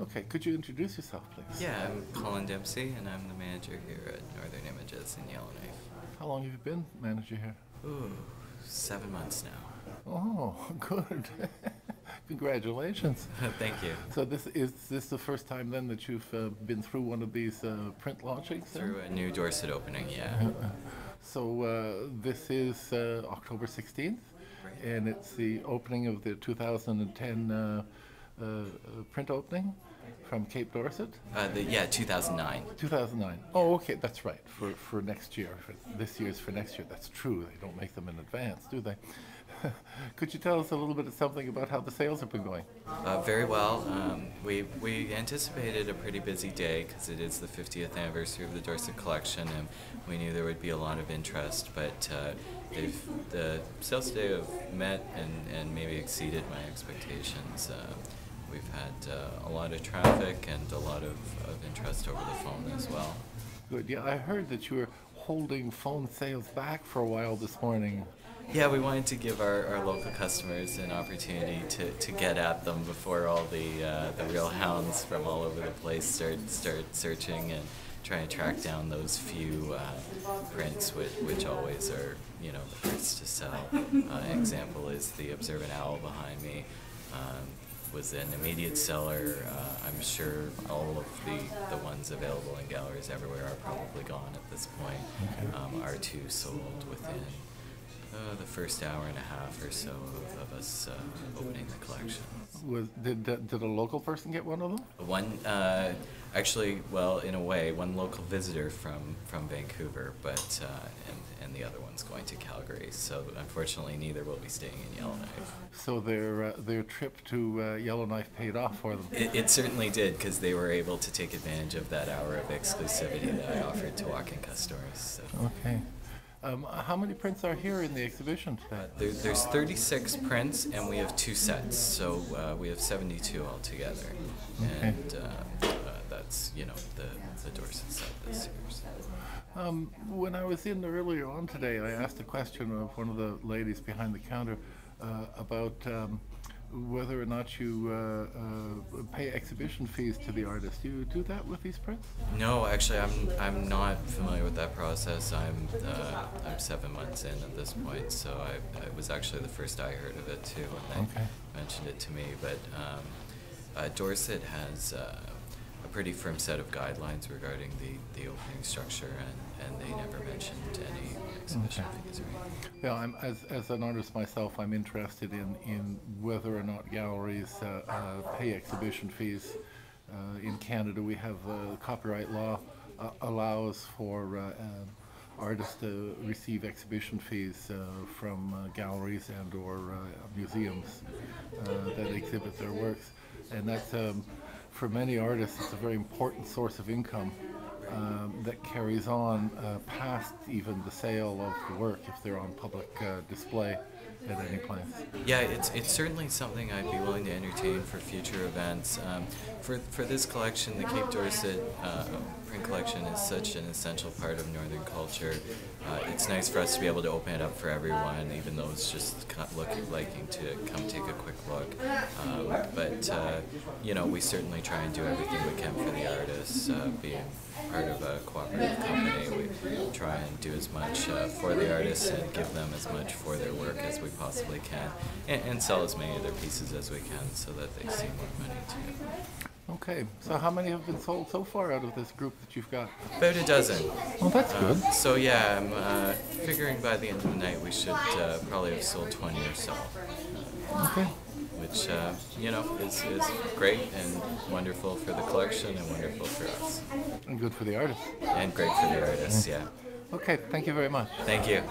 Okay, could you introduce yourself, please? Yeah, I'm Colin Dempsey, and I'm the manager here at Northern Images in Yellowknife. How long have you been manager here? Ooh, seven months now. Oh, good. Congratulations. Thank you. So this is this the first time then that you've uh, been through one of these uh, print launchings? then? Through a new Dorset opening, yeah. So uh, this is uh, October 16th, and it's the opening of the 2010 uh, uh, uh, print opening from Cape Dorset. Uh, the, yeah, 2009. 2009. Oh, okay, that's right. For for next year, for this year's for next year. That's true. They don't make them in advance, do they? Could you tell us a little bit of something about how the sales have been going? Uh, very well. Um, we, we anticipated a pretty busy day because it is the 50th anniversary of the Dorset collection, and we knew there would be a lot of interest. But uh, they've, the sales today have met and, and maybe exceeded my expectations. We've had uh, a lot of traffic and a lot of, of interest over the phone as well. Good. Yeah, I heard that you were holding phone sales back for a while this morning. Yeah, we wanted to give our, our local customers an opportunity to, to get at them before all the uh, the real hounds from all over the place start start searching and trying to track down those few uh, prints which, which always are you know the first to sell. Uh, an example is the Observant Owl behind me. Um, was an immediate seller. Uh, I'm sure all of the, the ones available in galleries everywhere are probably gone at this point. Um, R2 sold within uh, the first hour and a half or so of, of us uh, opening the collection. Was did, did did a local person get one of them? One, uh, actually, well, in a way, one local visitor from, from Vancouver, but uh, and and the other one's going to Calgary. So unfortunately, neither will be staying in Yellowknife. So their uh, their trip to uh, Yellowknife paid off for them. It, it certainly did because they were able to take advantage of that hour of exclusivity that I offered to walk-in customers. So. Okay. Um, how many prints are here in the exhibition today? There, there's 36 prints, and we have two sets, so uh, we have 72 altogether. Okay. And uh, that's, you know, the, the Dorset set this year. so. Um, when I was in earlier on today, I asked a question of one of the ladies behind the counter uh, about um, whether or not you uh, uh, pay exhibition fees to the artist. Do you do that with these prints? No, actually, I'm I'm not familiar with that process. I'm uh, I'm seven months in at this point, so I it was actually the first I heard of it too when they Okay. mentioned it to me. But um, uh, Dorset has uh, a pretty firm set of guidelines regarding the, the opening structure, and, and they never mentioned any exhibition Okay. fees or anything. Yeah, I'm, as, as an artist myself, I'm interested in, in whether or not galleries uh, uh, pay exhibition fees. Uh, in Canada, we have uh, copyright law uh, allows for uh, um, artists to receive exhibition fees uh, from uh, galleries and or uh, museums uh, that exhibit their works, and that's um, for many artists it's a very important source of income um, that carries on uh, past even the sale of the work if they're on public uh, display at any place. Yeah, it's it's certainly something I'd be willing to entertain for future events. Um, for for this collection, the Cape Dorset uh, print collection is such an essential part of Northern culture. Uh, it's nice for us to be able to open it up for everyone, even those just looking liking to come take a quick look. But uh, you know, we certainly try and do everything we can for the artists. Uh, being part of a cooperative company, we try and do as much uh, for the artists and give them as much for their work as we possibly can, and, and sell as many of their pieces as we can so that they see more money too. Okay, so how many have been sold so far out of this group that you've got? About a dozen. Well, that's good. Um, so yeah, I'm uh, figuring by the end of the night we should uh, probably have sold 20 or so, Okay. Which uh, you know is, is great and wonderful for the collection and wonderful for us, And good for the artist. and great for the artists. Yeah. Okay, thank you very much. Thank you.